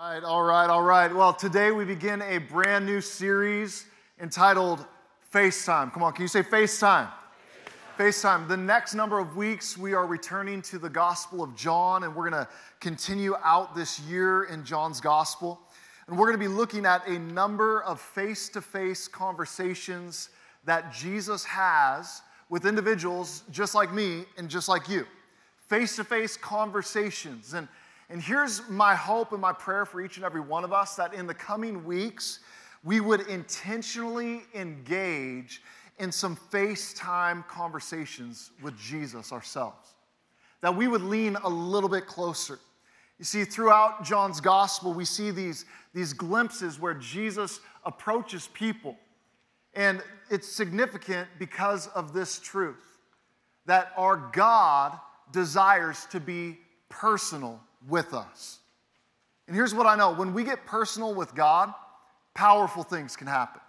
All right, all right, all right. Well, today we begin a brand new series entitled FaceTime. Come on, can you say FaceTime? FaceTime. The next number of weeks, we are returning to the Gospel of John, and we're going to continue out this year in John's Gospel. And we're going to be looking at a number of face to face conversations that Jesus has with individuals just like me and just like you. Face to face conversations. And and here's my hope and my prayer for each and every one of us that in the coming weeks, we would intentionally engage in some FaceTime conversations with Jesus ourselves. That we would lean a little bit closer. You see, throughout John's gospel, we see these, these glimpses where Jesus approaches people. And it's significant because of this truth that our God desires to be personal with us. And here's what I know when we get personal with God, powerful things can happen.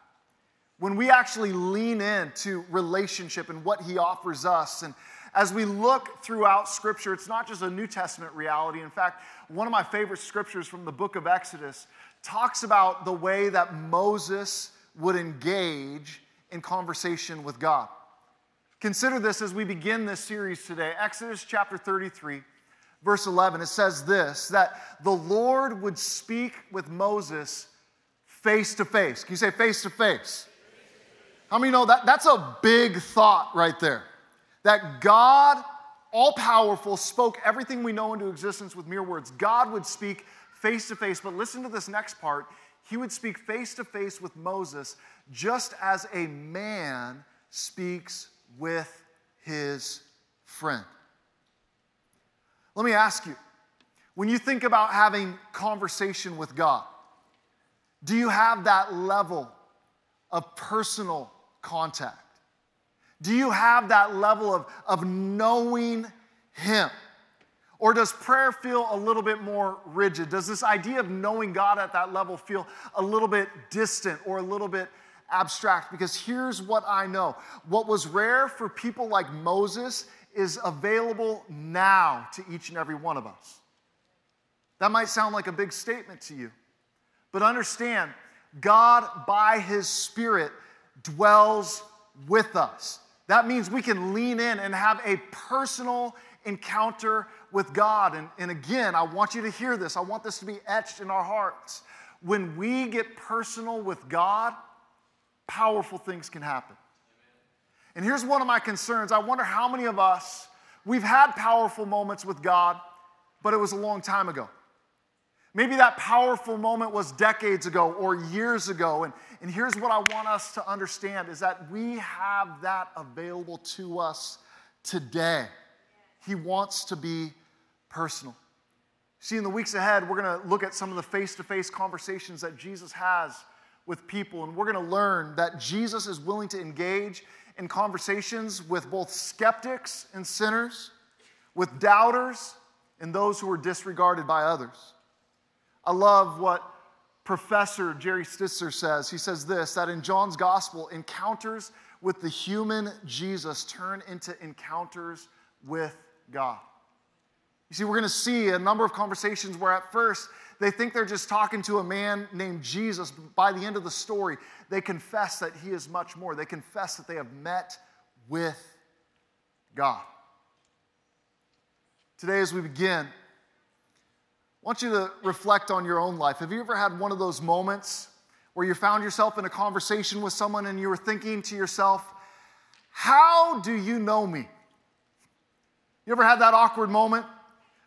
When we actually lean into relationship and what He offers us, and as we look throughout Scripture, it's not just a New Testament reality. In fact, one of my favorite scriptures from the book of Exodus talks about the way that Moses would engage in conversation with God. Consider this as we begin this series today. Exodus chapter 33 verse 11, it says this that the Lord would speak with Moses face to face. Can you say face to face? How many know that that's a big thought right there? That God, all powerful, spoke everything we know into existence with mere words. God would speak face to face, but listen to this next part. He would speak face to face with Moses just as a man speaks with his friend. Let me ask you when you think about having conversation with God, do you have that level of personal contact? Do you have that level of, of knowing Him? Or does prayer feel a little bit more rigid? Does this idea of knowing God at that level feel a little bit distant or a little bit abstract? Because here's what I know what was rare for people like Moses is available now to each and every one of us. That might sound like a big statement to you, but understand God, by His Spirit, dwells with us. That means we can lean in and have a personal encounter with God. And, and again, I want you to hear this. I want this to be etched in our hearts. When we get personal with God, powerful things can happen. And here's one of my concerns I wonder how many of us, we've had powerful moments with God, but it was a long time ago. Maybe that powerful moment was decades ago or years ago. And, and here's what I want us to understand is that we have that available to us today. He wants to be personal. See, in the weeks ahead, we're going to look at some of the face to face conversations that Jesus has with people, and we're going to learn that Jesus is willing to engage in conversations with both skeptics and sinners, with doubters and those who are disregarded by others. I love what Professor Jerry Sittser says. He says this that in John's gospel, encounters with the human Jesus turn into encounters with God. You see, we're going to see a number of conversations where at first they think they're just talking to a man named Jesus, by the end of the story, they confess that he is much more. They confess that they have met with God. Today, as we begin, I want you to reflect on your own life. Have you ever had one of those moments where you found yourself in a conversation with someone and you were thinking to yourself, How do you know me? You ever had that awkward moment?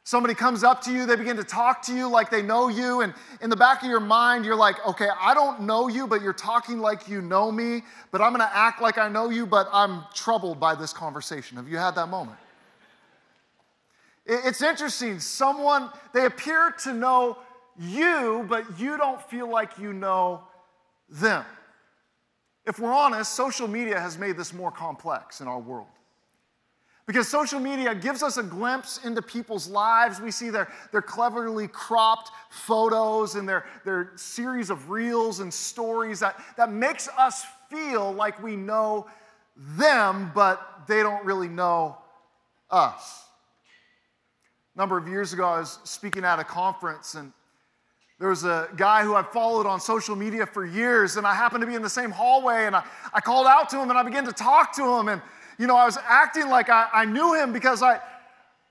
Somebody comes up to you, they begin to talk to you like they know you, and in the back of your mind, you're like, okay, I don't know you, but you're talking like you know me, but I'm gonna act like I know you, but I'm troubled by this conversation. Have you had that moment? It's interesting. Someone, they appear to know you, but you don't feel like you know them. If we're honest, social media has made this more complex in our world. Because social media gives us a glimpse into people's lives. We see their, their cleverly cropped photos and their, their series of reels and stories that, that makes us feel like we know them, but they don't really know us. A number of years ago, I was speaking at a conference, and There was a guy who I followed on social media for years, and I happened to be in the same hallway, and I, I called out to him and I began to talk to him. And, you know, I was acting like I, I knew him because I,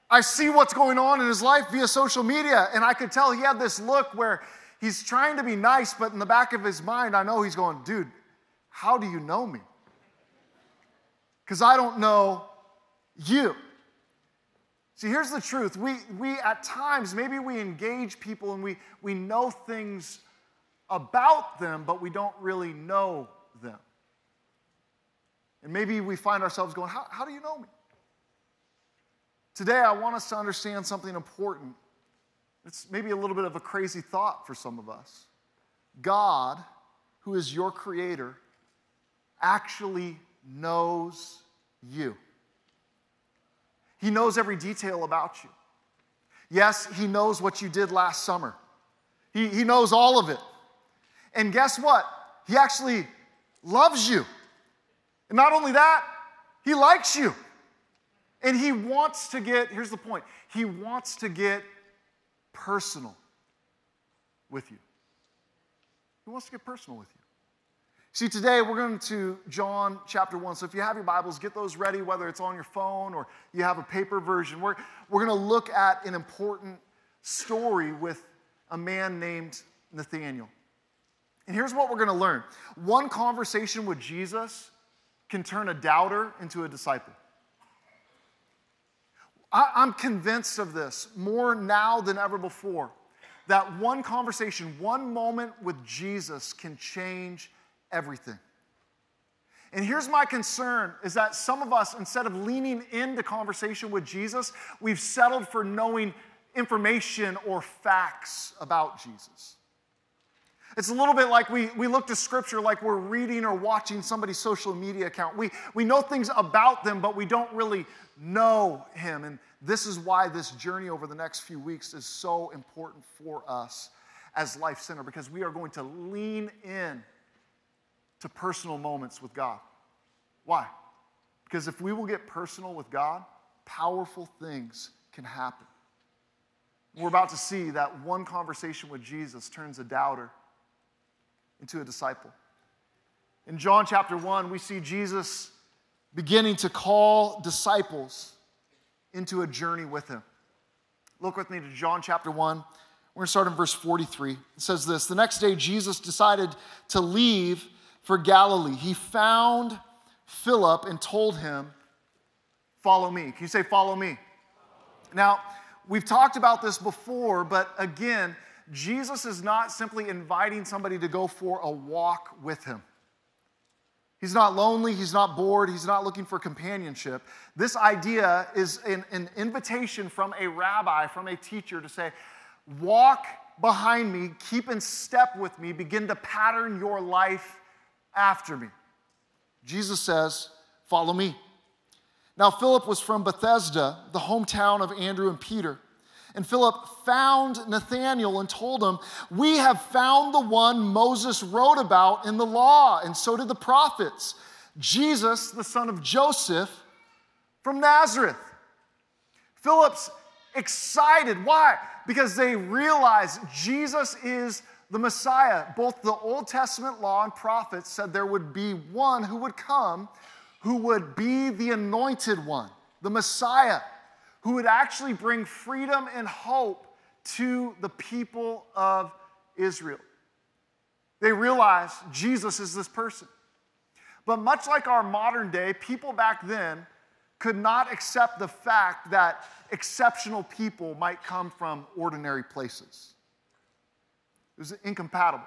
I see what's going on in his life via social media. And I could tell he had this look where he's trying to be nice, but in the back of his mind, I know he's going, dude, how do you know me? Because I don't know you. See, here's the truth. We, we at times, maybe we engage people and we, we know things about them, but we don't really know. And maybe we find ourselves going, How, how do you know me? Today, I want us to understand something important. It's maybe a little bit of a crazy thought for some of us. God, who is your creator, actually knows you. He knows every detail about you. Yes, He knows what you did last summer. He, he knows all of it. And guess what? He actually loves you. And not only that, He likes you. And He wants to get, here's the point, He wants to get personal with you. He wants to get personal with you. See, today we're going to John chapter 1. So if you have your Bibles, get those ready, whether it's on your phone or you have a paper version. We're, we're going to look at an important story with a man named Nathaniel. And here's what we're going to learn one conversation with Jesus can turn a doubter into a disciple. I, I'm convinced of this more now than ever before that one conversation, one moment with Jesus can change everything. And here's my concern is that some of us, instead of leaning into conversation with Jesus, we've settled for knowing information or facts about Jesus. It's a little bit like we, we look to scripture like we're reading or watching somebody's social media account. We, we know things about them, but we don't really know him. And this is why this journey over the next few weeks is so important for us as Life Center, because we are going to lean in to personal moments with God. Why? Because if we will get personal with God, powerful things can happen. We're about to see that one conversation with Jesus turns a doubter into a disciple. In John chapter 1, we see Jesus beginning to call disciples into a journey with him. Look with me to John chapter 1. We're going to start in verse 43. It says this The next day, Jesus decided to leave for Galilee. He found Philip and told him, Follow me. Can you say, Follow me? Now, we've talked about this before, but again, Jesus is not simply inviting somebody to go for a walk with him. He's not lonely, he's not bored, he's not looking for companionship. This idea is an, an, invitation from a rabbi, from a teacher to say, Walk behind me, keep in step with me, begin to pattern your life after me. Jesus says, Follow me. Now, Philip was from Bethsaida, the hometown of Andrew and Peter. And Philip found Nathanael and told him, We have found the one Moses wrote about in the law, and so did the prophets, Jesus, the son of Joseph from Nazareth. Philip's excited. Why? Because they realize Jesus is the Messiah. Both the Old Testament law and prophets said there would be one who would come who would be the anointed one, the Messiah, who would actually bring freedom and hope to the people of Israel. They realized Jesus is this person. But much like our modern day, people back then could not accept the fact that exceptional people might come from ordinary places. It was incompatible.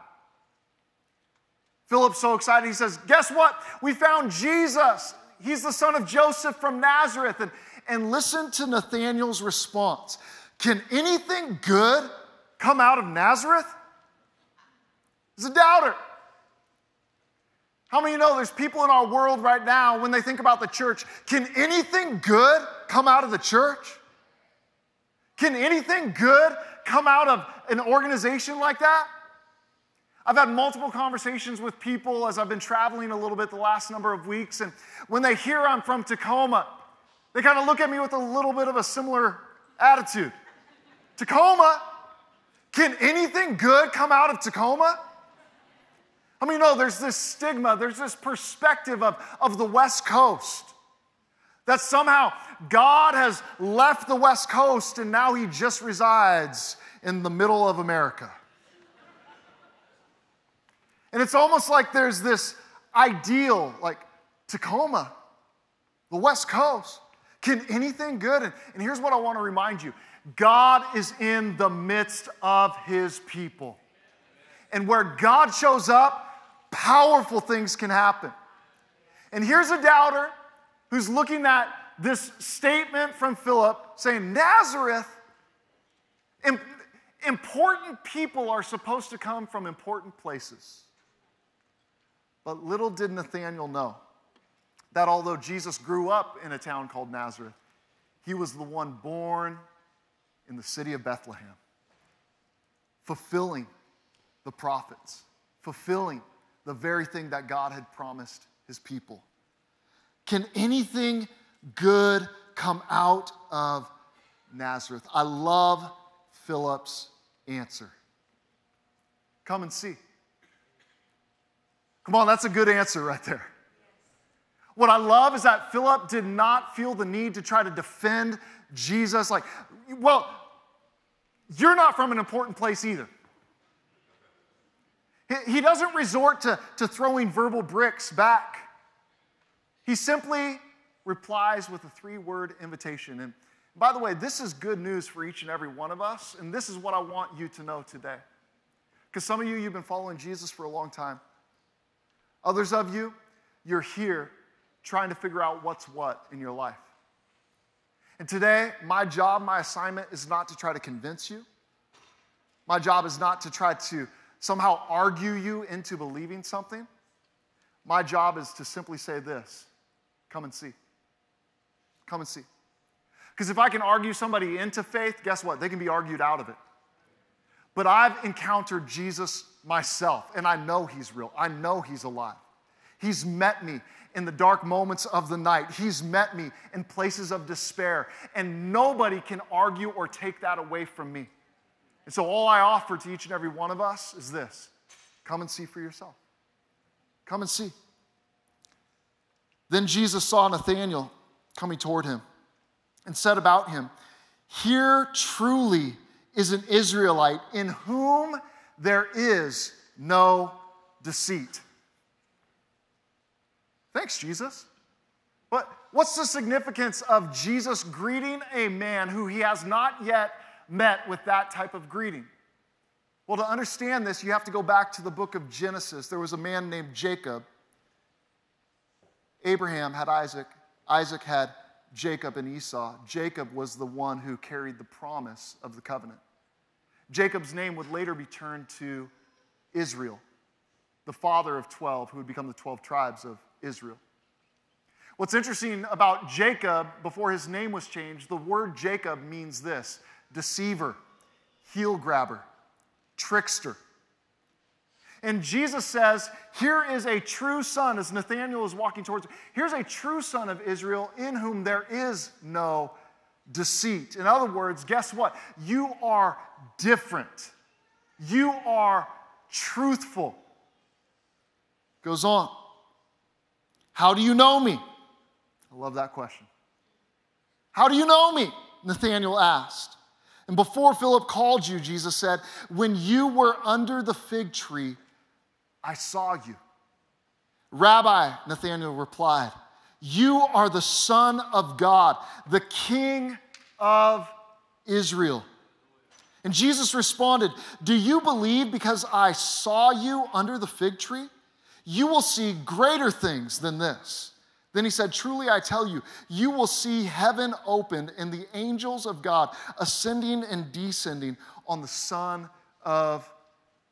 Philip's so excited, he says, Guess what? We found Jesus. He's the son of Joseph from Nazareth. And, and listen to Nathanael's response Can anything good come out of Nazareth? He's a doubter. How many you know there's people in our world right now when they think about the church? Can anything good come out of the church? Can anything good come out of an organization like that? I've had multiple conversations with people as I've been traveling a little bit the last number of weeks, and when they hear I'm from Tacoma, they kind of look at me with a little bit of a similar attitude. Tacoma? Can anything good come out of Tacoma? I mean, no, there's this stigma, there's this perspective of, of the West Coast. That somehow God has left the West Coast and now he just resides in the middle of America. And it's almost like there's this ideal, like Tacoma, the West Coast. Can anything good? And, here's what I want to remind you God is in the midst of his people. And where God shows up, powerful things can happen. And here's a doubter who's looking at this statement from Philip saying, Nazareth, important people are supposed to come from important places. But little did Nathanael know that although Jesus grew up in a town called Nazareth, he was the one born in the city of Bethlehem, fulfilling the prophets, fulfilling the very thing that God had promised his people. Can anything good come out of Nazareth? I love Philip's answer. Come and see. Come on, that's a good answer right there. What I love is that Philip did not feel the need to try to defend Jesus. Like, well, you're not from an important place either. He doesn't resort to, to throwing verbal bricks back. He simply replies with a three word invitation. And by the way, this is good news for each and every one of us. And this is what I want you to know today. Because some of you, you've been following Jesus for a long time. Others of you, you're here trying to figure out what's what in your life. And today, my job, my assignment is not to try to convince you. My job is not to try to somehow argue you into believing something. My job is to simply say this come and see. Come and see. Because if I can argue somebody into faith, guess what? They can be argued out of it. But I've encountered Jesus myself, and I know he's real. I know he's alive. He's met me in the dark moments of the night. He's met me in places of despair, and nobody can argue or take that away from me. And so, all I offer to each and every one of us is this come and see for yourself. Come and see. Then Jesus saw Nathanael coming toward him and said about him, Here truly is an Israelite in whom there is no deceit. Thanks, Jesus. But what's the significance of Jesus greeting a man who he has not yet met with that type of greeting? Well, to understand this, you have to go back to the book of Genesis. There was a man named Jacob. Abraham had Isaac, Isaac had Jacob and Esau. Jacob was the one who carried the promise of the covenant. Jacob's name would later be turned to Israel, the father of 12, who would become the 12 tribes of Israel. What's interesting about Jacob, before his name was changed, the word Jacob means this deceiver, heel grabber, trickster. And Jesus says, Here is a true son, as Nathanael is walking towards, here's a true son of Israel in whom there is no deceit. In other words, guess what? You are different, you are truthful. Goes on. How do you know me? I love that question. How do you know me? Nathanael asked. And before Philip called you, Jesus said, When you were under the fig tree, I saw you. Rabbi, Nathanael replied, You are the Son of God, the King of Israel. And Jesus responded, Do you believe because I saw you under the fig tree? You will see greater things than this. Then he said, Truly I tell you, you will see heaven opened and the angels of God ascending and descending on the Son of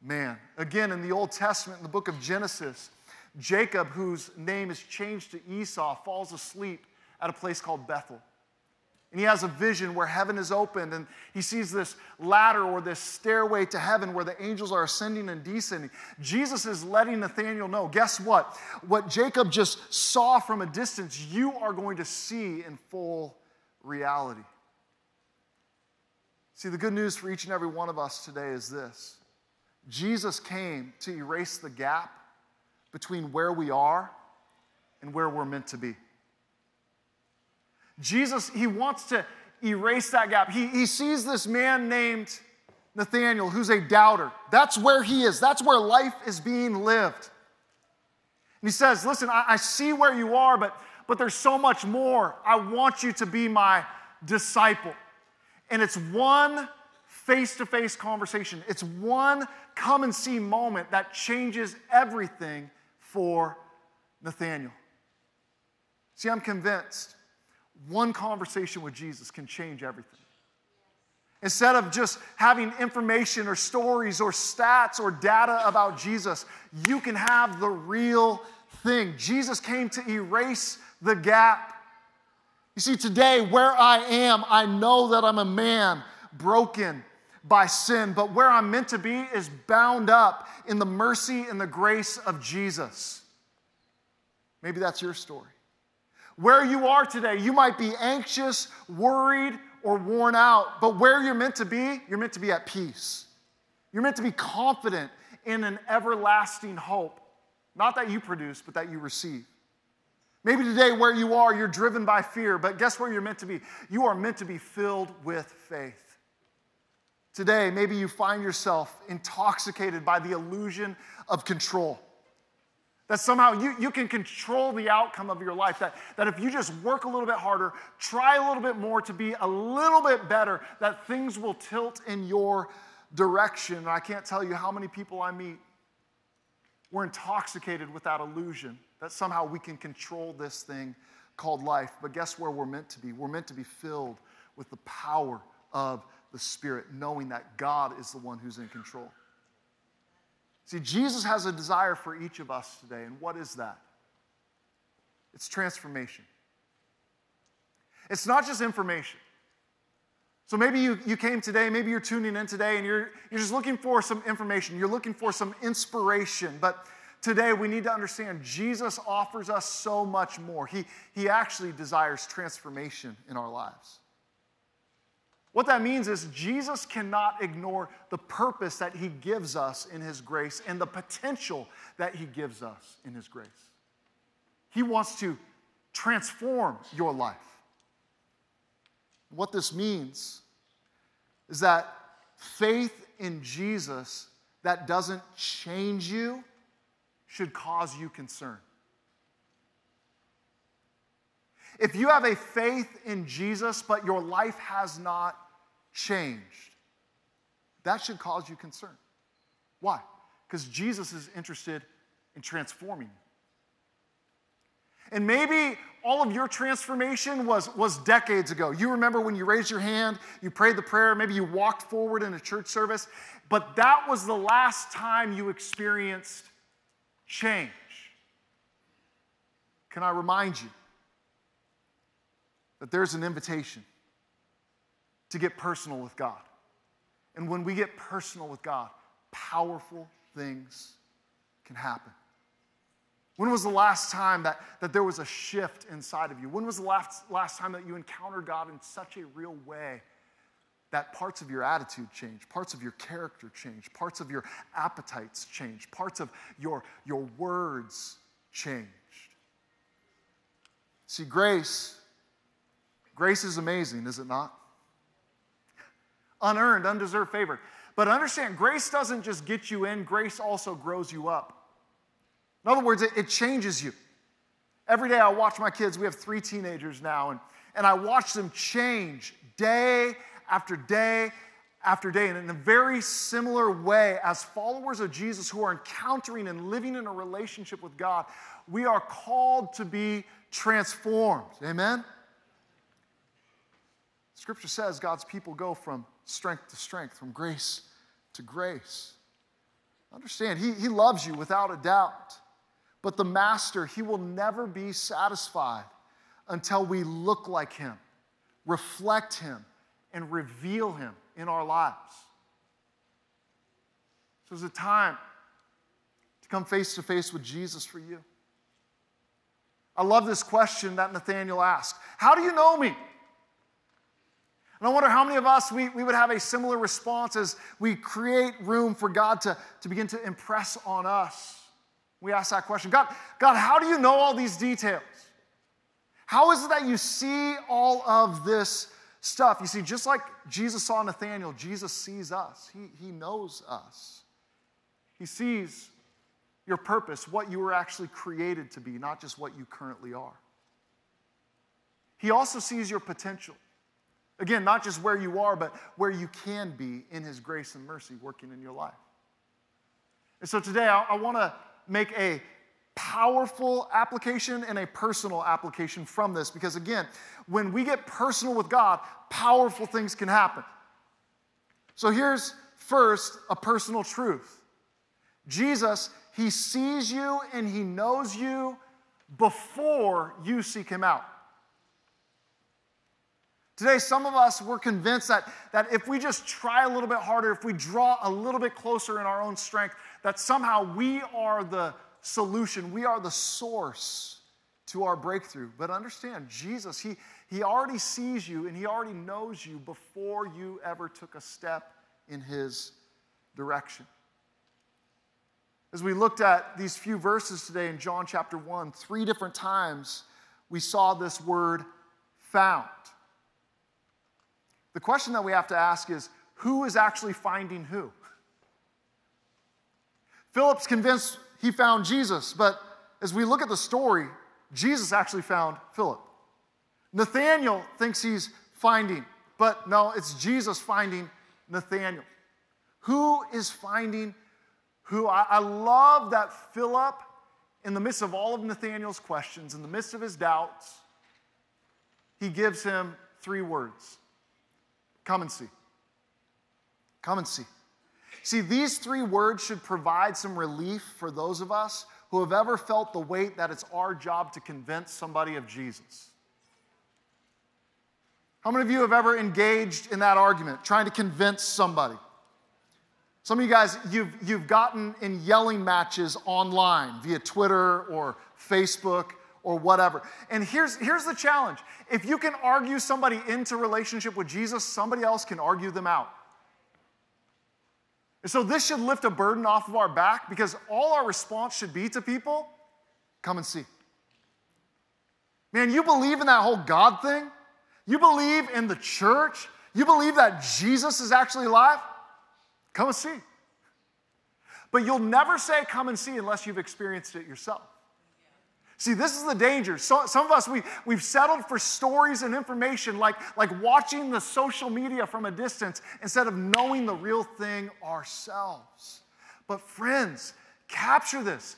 Man. Again, in the Old Testament, in the book of Genesis, Jacob, whose name is changed to Esau, falls asleep at a place called Bethel. And he has a vision where heaven is opened and he sees this ladder or this stairway to heaven where the angels are ascending and descending. Jesus is letting Nathanael know guess what? What Jacob just saw from a distance, you are going to see in full reality. See, the good news for each and every one of us today is this Jesus came to erase the gap between where we are and where we're meant to be. Jesus, he wants to erase that gap. He, he sees this man named Nathaniel who's a doubter. That's where he is, that's where life is being lived. And he says, Listen, I, I see where you are, but, but there's so much more. I want you to be my disciple. And it's one face to face conversation, it's one come and see moment that changes everything for Nathaniel. See, I'm convinced one conversation with Jesus can change everything. Instead of just having information or stories or stats or data about Jesus, you can have the real thing. Jesus came to erase the gap. You see, today, where I am, I know that I'm a man broken by sin, but where I'm meant to be is bound up in the mercy and the grace of Jesus. Maybe that's your story. Where you are today, you might be anxious, worried, or worn out, but where you're meant to be, you're meant to be at peace. You're meant to be confident in an everlasting hope, not that you produce, but that you receive. Maybe today, where you are, you're driven by fear, but guess where you're meant to be? You are meant to be filled with faith. Today, maybe you find yourself intoxicated by the illusion of control. That somehow you, you can control the outcome of your life. That, that if you just work a little bit harder, try a little bit more to be a little bit better, that things will tilt in your direction. And I can't tell you how many people I meet. We're intoxicated with that illusion that somehow we can control this thing called life. But guess where we're meant to be? We're meant to be filled with the power of the Spirit, knowing that God is the one who's in control. See, Jesus has a desire for each of us today, and what is that? It's transformation. It's not just information. So maybe you, you came today, maybe you're tuning in today, and you're, you're just looking for some information, you're looking for some inspiration. But today we need to understand Jesus offers us so much more. He, he actually desires transformation in our lives. What that means is Jesus cannot ignore the purpose that he gives us in his grace and the potential that he gives us in his grace. He wants to transform your life. What this means is that faith in Jesus that doesn't change you should cause you concern. If you have a faith in Jesus, but your life has not changed, that should cause you concern. Why? Because Jesus is interested in transforming you. And maybe all of your transformation was, was decades ago. You remember when you raised your hand, you prayed the prayer, maybe you walked forward in a church service, but that was the last time you experienced change. Can I remind you that there's an invitation to get personal with God. And when we get personal with God, powerful things can happen. When was the last time that, that there was a shift inside of you? When was the last, last time that you encountered God in such a real way that parts of your attitude change, parts of your character change, parts of your appetites change, parts of your, your words changed? See, grace, grace is amazing, is it not? Unearned, undeserved favor. But understand, grace doesn't just get you in, grace also grows you up. In other words, it, it changes you. Every day I watch my kids, we have three teenagers now, and, and I watch them change day after day after day. And in a very similar way, as followers of Jesus who are encountering and living in a relationship with God, we are called to be transformed. Amen? Scripture says God's people go from strength to strength, from grace to grace. Understand, he, he loves you without a doubt. But the Master, He will never be satisfied until we look like Him, reflect Him, and reveal Him in our lives. So it's a time to come face to face with Jesus for you. I love this question that Nathaniel asked How do you know me? And I wonder how many of us we, we would have a similar response as we create room for God to, to begin to impress on us. We ask that question God, God, how do you know all these details? How is it that you see all of this stuff? You see, just like Jesus saw Nathanael, Jesus sees us, He, he knows us. He sees your purpose, what you were actually created to be, not just what you currently are. He also sees your potential. Again, not just where you are, but where you can be in His grace and mercy working in your life. And so today, I, I want to make a powerful application and a personal application from this because, again, when we get personal with God, powerful things can happen. So here's first a personal truth Jesus, He sees you and He knows you before you seek Him out. Today, some of us, we're convinced that, that if we just try a little bit harder, if we draw a little bit closer in our own strength, that somehow we are the solution, we are the source to our breakthrough. But understand, Jesus, he, he already sees you and He already knows you before you ever took a step in His direction. As we looked at these few verses today in John chapter 1, three different times we saw this word found. The question that we have to ask is who is actually finding who? Philip's convinced he found Jesus, but as we look at the story, Jesus actually found Philip. Nathanael thinks he's finding, but no, it's Jesus finding Nathanael. Who is finding who? I, I love that Philip, in the midst of all of Nathanael's questions, in the midst of his doubts, he gives him three words Come and see. Come and see. See, these three words should provide some relief for those of us who have ever felt the weight that it's our job to convince somebody of Jesus. How many of you have ever engaged in that argument, trying to convince somebody? Some of you guys, you've, you've gotten in yelling matches online via Twitter or Facebook or whatever. And here's, here's the challenge if you can argue somebody into relationship with Jesus, somebody else can argue them out. And so this should lift a burden off of our back because all our response should be to people come and see. Man, you believe in that whole God thing? You believe in the church? You believe that Jesus is actually alive? Come and see. But you'll never say come and see unless you've experienced it yourself. See, this is the danger. So, some of us, we, we've settled for stories and information like, like watching the social media from a distance instead of knowing the real thing ourselves. But, friends, capture this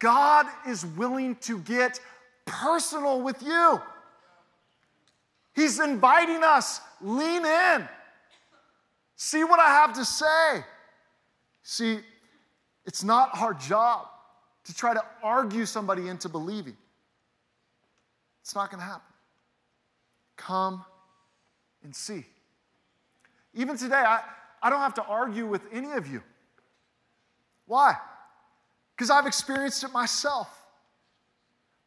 God is willing to get personal with you. He's inviting us, lean in. See what I have to say. See, it's not our job to try to argue somebody into believing. It's not going to happen. Come and see. Even today, I, I don't have to argue with any of you. Why? Because I've experienced it myself.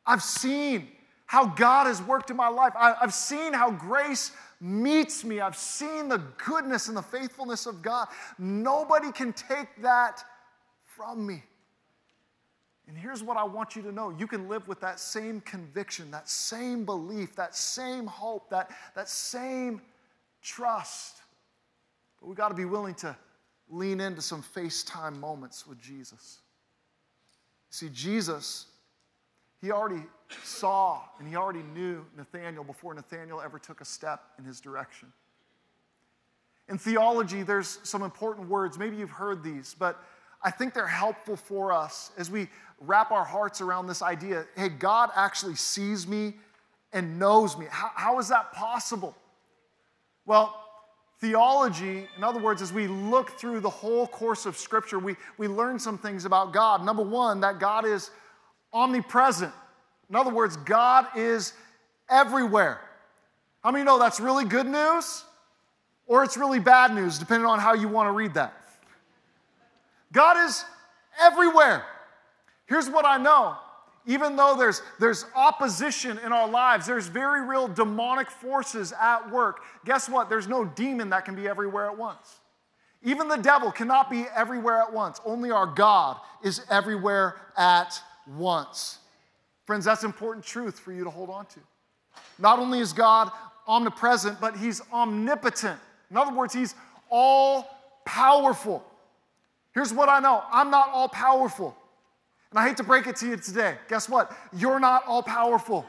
I've seen how God has worked in my life. I, I've seen how grace meets me. I've seen the goodness and the faithfulness of God. Nobody can take that from me. And here's what I want you to know you can live with that same conviction, that same belief, that same hope, that, that same trust. But we got to be willing to lean into some FaceTime moments with Jesus. See, Jesus, he already saw and he already knew Nathanael before Nathanael ever took a step in his direction. In theology, there's some important words. Maybe you've heard these, but I think they're helpful for us as we wrap our hearts around this idea hey, God actually sees me and knows me. How, how is that possible? Well, theology, in other words, as we look through the whole course of Scripture, we, we learn some things about God. Number one, that God is omnipresent. In other words, God is everywhere. How many know that's really good news? Or it's really bad news, depending on how you want to read that. God is everywhere. Here's what I know even though there's, there's opposition in our lives, there's very real demonic forces at work. Guess what? There's no demon that can be everywhere at once. Even the devil cannot be everywhere at once. Only our God is everywhere at once. Friends, that's important truth for you to hold on to. Not only is God omnipresent, but he's omnipotent. In other words, he's all powerful. Here's what I know I'm not all powerful. And I hate to break it to you today. Guess what? You're not all powerful.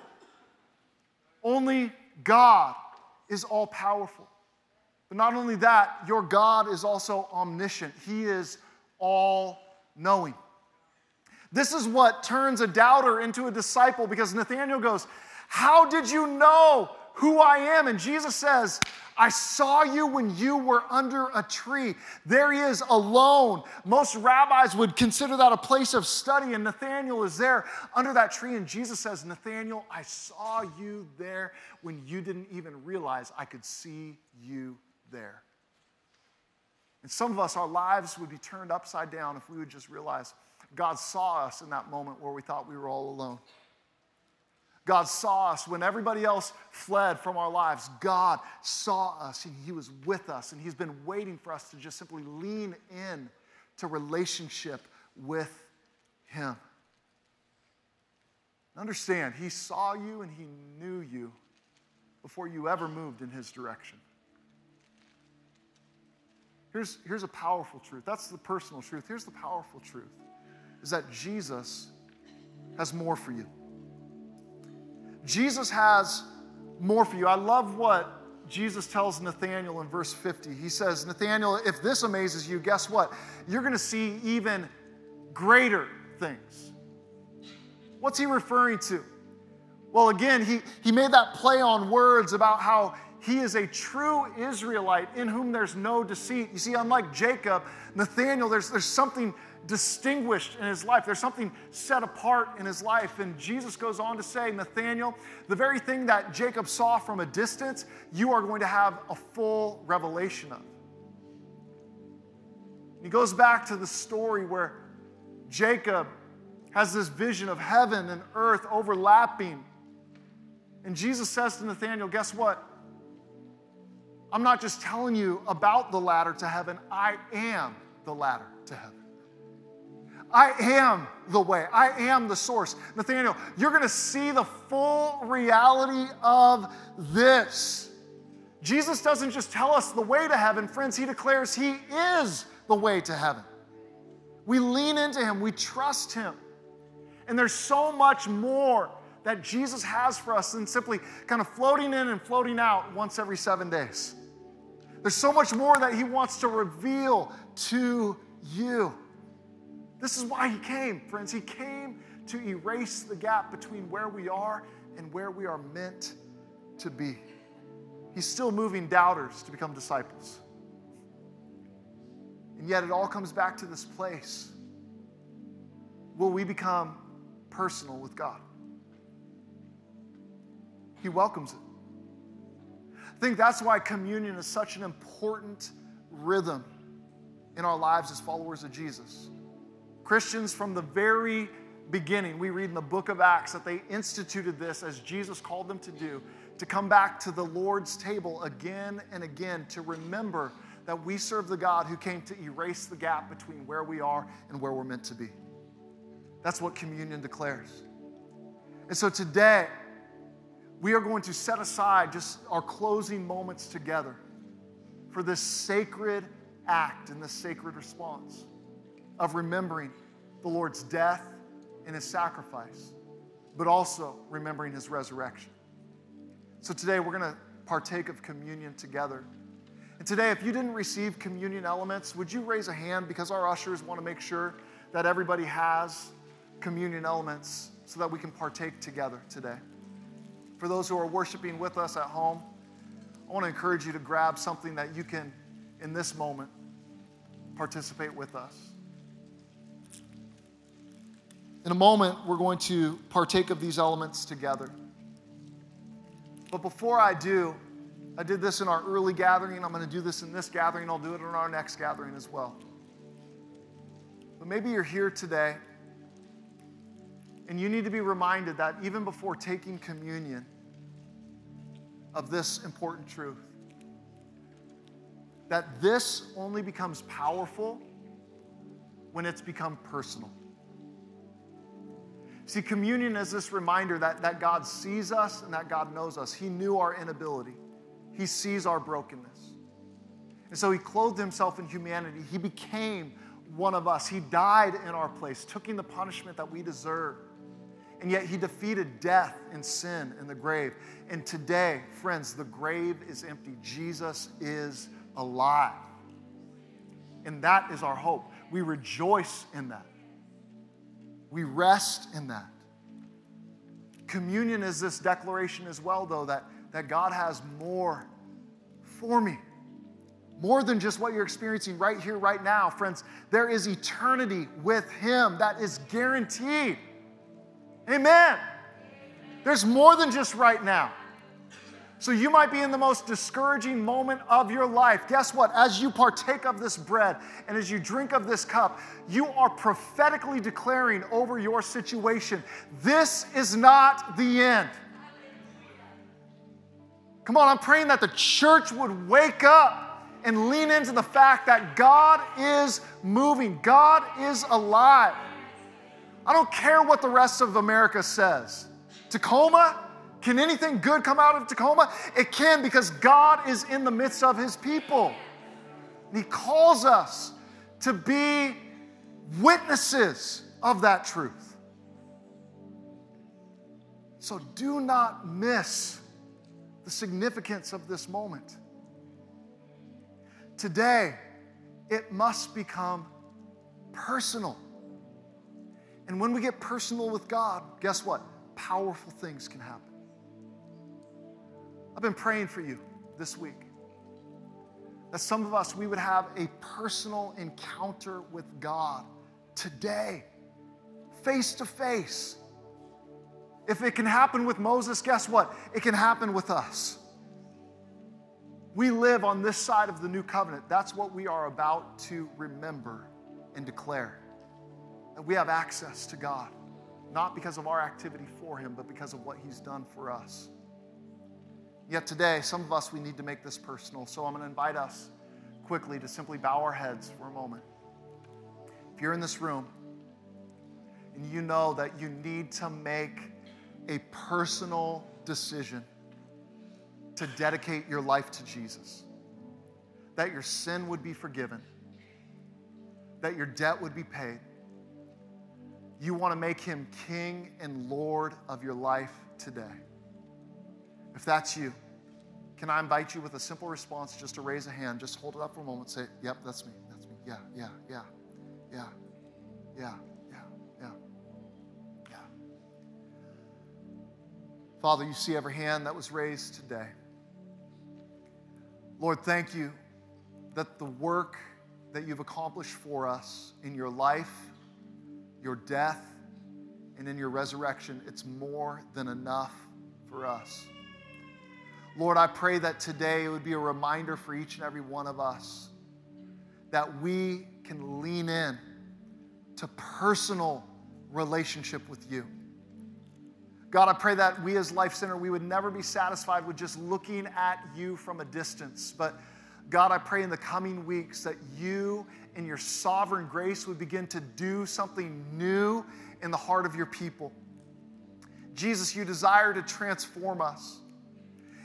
Only God is all powerful. But not only that, your God is also omniscient, He is all knowing. This is what turns a doubter into a disciple because Nathanael goes, How did you know who I am? And Jesus says, I saw you when you were under a tree. There he is alone. Most rabbis would consider that a place of study, and Nathanael is there under that tree. And Jesus says, Nathanael, I saw you there when you didn't even realize I could see you there. And some of us, our lives would be turned upside down if we would just realize God saw us in that moment where we thought we were all alone. God saw us when everybody else fled from our lives. God saw us and He was with us, and He's been waiting for us to just simply lean in to relationship with Him. Understand, He saw you and He knew you before you ever moved in His direction. Here's, here's a powerful truth. That's the personal truth. Here's the powerful truth is that Jesus has more for you. Jesus has more for you. I love what Jesus tells Nathanael in verse 50. He says, Nathanael, if this amazes you, guess what? You're going to see even greater things. What's he referring to? Well, again, he, he made that play on words about how he is a true Israelite in whom there's no deceit. You see, unlike Jacob, Nathanael, there's, there's something distinguished in his life. There's something set apart in his life. And Jesus goes on to say, Nathanael, the very thing that Jacob saw from a distance, you are going to have a full revelation of. He goes back to the story where Jacob has this vision of heaven and earth overlapping. And Jesus says to Nathanael, Guess what? I'm not just telling you about the ladder to heaven, I am the ladder to heaven. I am the way. I am the source. Nathaniel, you're going to see the full reality of this. Jesus doesn't just tell us the way to heaven, friends, he declares he is the way to heaven. We lean into him, we trust him. And there's so much more that Jesus has for us than simply kind of floating in and floating out once every seven days. There's so much more that he wants to reveal to you. This is why he came, friends. He came to erase the gap between where we are and where we are meant to be. He's still moving doubters to become disciples. And yet it all comes back to this place. Will we become personal with God? He welcomes it. I think that's why communion is such an important rhythm in our lives as followers of Jesus. Christians from the very beginning, we read in the book of Acts that they instituted this as Jesus called them to do, to come back to the Lord's table again and again to remember that we serve the God who came to erase the gap between where we are and where we're meant to be. That's what communion declares. And so today, we are going to set aside just our closing moments together for this sacred act and this sacred response of remembering the Lord's death and his sacrifice, but also remembering his resurrection. So today we're going to partake of communion together. And today, if you didn't receive communion elements, would you raise a hand because our ushers want to make sure that everybody has communion elements so that we can partake together today? For those who are worshiping with us at home, I want to encourage you to grab something that you can, in this moment, participate with us. In a moment, we're going to partake of these elements together. But before I do, I did this in our early gathering. I'm going to do this in this gathering. I'll do it in our next gathering as well. But maybe you're here today And you need to be reminded that even before taking communion, of this important truth that this only becomes powerful when it's become personal. See, communion is this reminder that, that God sees us and that God knows us. He knew our inability, He sees our brokenness. And so He clothed Himself in humanity. He became one of us. He died in our place, taking the punishment that we deserve. And yet He defeated death and sin and the grave. And today, friends, the grave is empty. Jesus is alive. And that is our hope. We rejoice in that. We rest in that. Communion is this declaration as well, though, that, that God has more for me. More than just what you're experiencing right here, right now. Friends, there is eternity with Him that is guaranteed. Amen. There's more than just right now. So you might be in the most discouraging moment of your life. Guess what? As you partake of this bread and as you drink of this cup, you are prophetically declaring over your situation this is not the end. Come on, I'm praying that the church would wake up and lean into the fact that God is moving, God is alive. I don't care what the rest of America says. Tacoma, can anything good come out of Tacoma? It can because God is in the midst of his people. And he calls us to be witnesses of that truth. So do not miss the significance of this moment. Today, it must become personal. And when we get personal with God, guess what? Powerful things can happen. I've been praying for you this week that some of us, we would have a personal encounter with God today, face to face. If it can happen with Moses, guess what? It can happen with us. We live on this side of the new covenant. That's what we are about to remember and declare. That we have access to God, not because of our activity for Him, but because of what He's done for us. Yet today, some of us, we need to make this personal. So I'm going to invite us quickly to simply bow our heads for a moment. If you're in this room and you know that you need to make a personal decision to dedicate your life to Jesus, that your sin would be forgiven, that your debt would be paid, you want to make him king and Lord of your life today. If that's you, can I invite you with a simple response just to raise a hand? Just hold it up for a moment. Say, Yep, that's me. That's me. Yeah, yeah, yeah, yeah, yeah, yeah, yeah, yeah. Father, you see every hand that was raised today. Lord, thank you that the work that you've accomplished for us in your life, your death, and in your resurrection, it's more than enough for us. Lord, I pray that today it would be a reminder for each and every one of us that we can lean in to personal relationship with you. God, I pray that we as Life Center, we would never be satisfied with just looking at you from a distance. But God, I pray in the coming weeks that you in your sovereign grace would begin to do something new in the heart of your people. Jesus, you desire to transform us.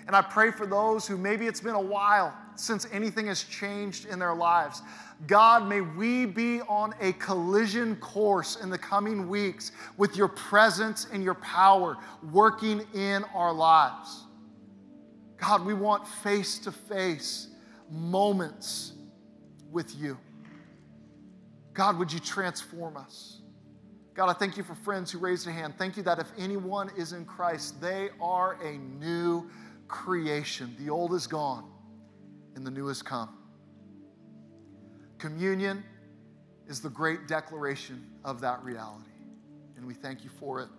And I pray for those who maybe it's been a while since anything has changed in their lives. God, may we be on a collision course in the coming weeks with your presence and your power working in our lives. God, we want face to face moments with you. God, would you transform us? God, I thank you for friends who raised a hand. Thank you that if anyone is in Christ, they are a new creation. The old is gone and the new has come. Communion is the great declaration of that reality, and we thank you for it.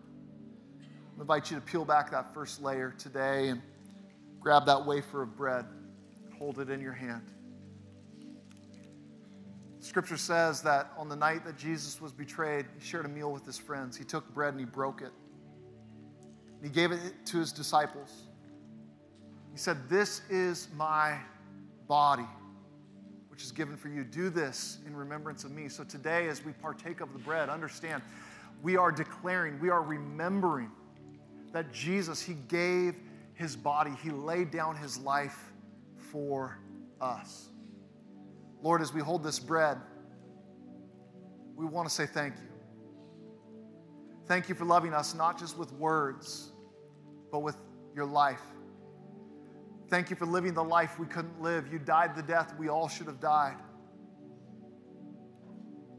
I invite you to peel back that first layer today and grab that wafer of bread, hold it in your hand. Scripture says that on the night that Jesus was betrayed, he shared a meal with his friends. He took bread and he broke it. He gave it to his disciples. He said, This is my body, which is given for you. Do this in remembrance of me. So today, as we partake of the bread, understand we are declaring, we are remembering that Jesus, He gave His body, He laid down His life for us. Lord, as we hold this bread, we want to say thank you. Thank you for loving us, not just with words, but with your life. Thank you for living the life we couldn't live. You died the death we all should have died.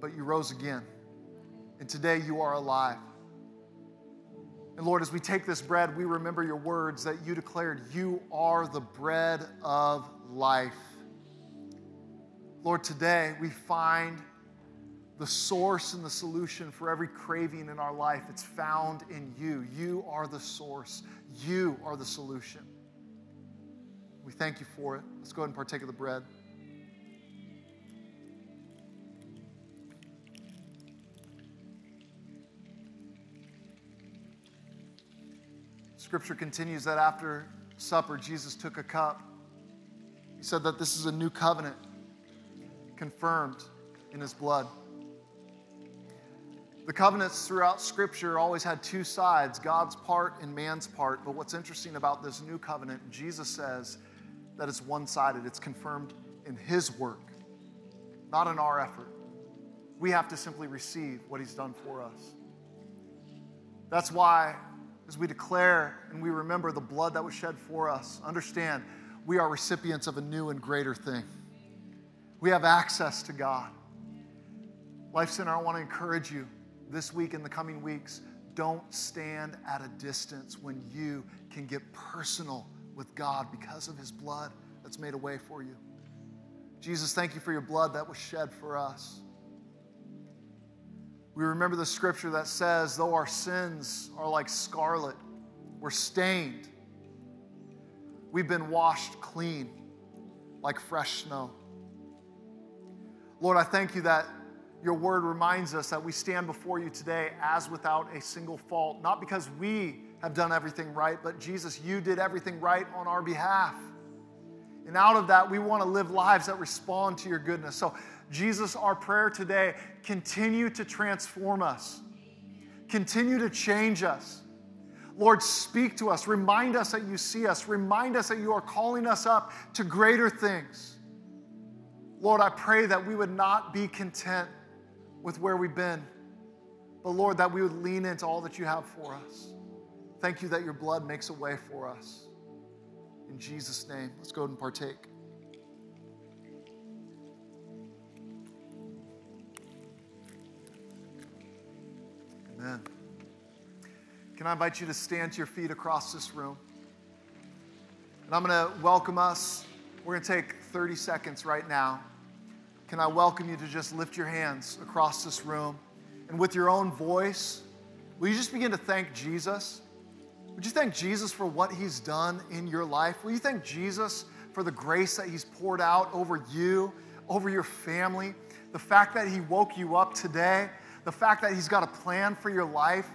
But you rose again. And today you are alive. And Lord, as we take this bread, we remember your words that you declared, You are the bread of life. Lord, today we find the source and the solution for every craving in our life. It's found in you. You are the source, you are the solution. We thank you for it. Let's go ahead and partake of the bread. Scripture continues that after supper, Jesus took a cup. He said that this is a new covenant confirmed in his blood. The covenants throughout Scripture always had two sides God's part and man's part. But what's interesting about this new covenant, Jesus says that it's one sided, it's confirmed in His work, not in our effort. We have to simply receive what He's done for us. That's why, as we declare and we remember the blood that was shed for us, understand we are recipients of a new and greater thing. We have access to God. Life Center, I want to encourage you this week and the coming weeks don't stand at a distance when you can get personal with God because of his blood that's made a way for you. Jesus, thank you for your blood that was shed for us. We remember the scripture that says, though our sins are like scarlet, we're stained, we've been washed clean like fresh snow. Lord, I thank you that your word reminds us that we stand before you today as without a single fault, not because we have done everything right, but Jesus, you did everything right on our behalf. And out of that, we want to live lives that respond to your goodness. So, Jesus, our prayer today, continue to transform us, continue to change us. Lord, speak to us. Remind us that you see us. Remind us that you are calling us up to greater things. Lord, I pray that we would not be content with where we've been, but Lord, that we would lean into all that you have for us. Thank you that your blood makes a way for us. In Jesus' name, let's go and partake. Amen. Can I invite you to stand to your feet across this room? And I'm going to welcome us. We're going to take 30 seconds right now. Can I welcome you to just lift your hands across this room? And with your own voice, will you just begin to thank Jesus? Would you thank Jesus for what he's done in your life? Will you thank Jesus for the grace that he's poured out over you, over your family, the fact that he woke you up today, the fact that he's got a plan for your life,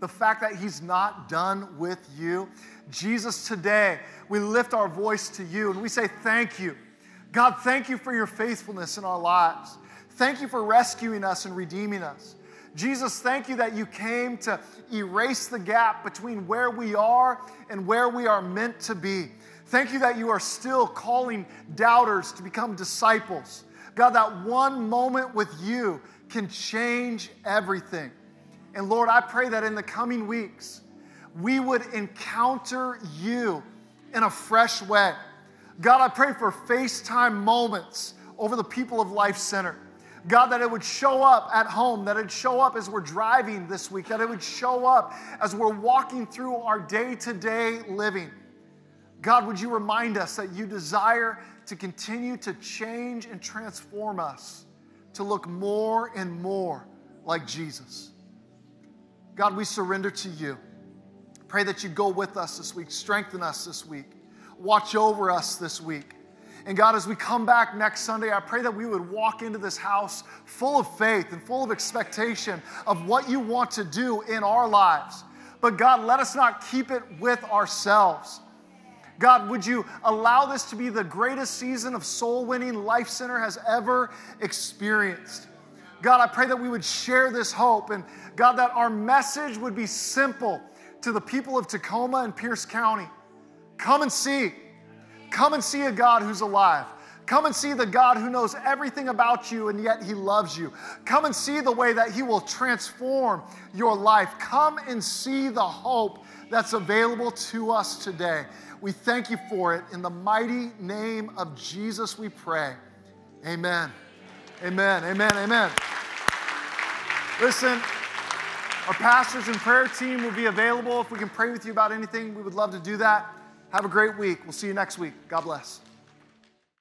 the fact that he's not done with you? Jesus, today we lift our voice to you and we say thank you. God, thank you for your faithfulness in our lives. Thank you for rescuing us and redeeming us. Jesus, thank you that you came to erase the gap between where we are and where we are meant to be. Thank you that you are still calling doubters to become disciples. God, that one moment with you can change everything. And Lord, I pray that in the coming weeks, we would encounter you in a fresh way. God, I pray for FaceTime moments over the people of Life Center. God, that it would show up at home, that it show up as we're driving this week, that it would show up as we're walking through our day to day living. God, would you remind us that you desire to continue to change and transform us to look more and more like Jesus? God, we surrender to you. Pray that you go with us this week, strengthen us this week, watch over us this week. And God, as we come back next Sunday, I pray that we would walk into this house full of faith and full of expectation of what you want to do in our lives. But God, let us not keep it with ourselves. God, would you allow this to be the greatest season of soul winning Life Center has ever experienced? God, I pray that we would share this hope and God, that our message would be simple to the people of Tacoma and Pierce County. Come and see. Come and see a God who's alive. Come and see the God who knows everything about you and yet he loves you. Come and see the way that he will transform your life. Come and see the hope that's available to us today. We thank you for it. In the mighty name of Jesus, we pray. Amen. Amen. Amen. Amen. Listen, our pastors and prayer team will be available. If we can pray with you about anything, we would love to do that. Have a great week. We'll see you next week. God bless.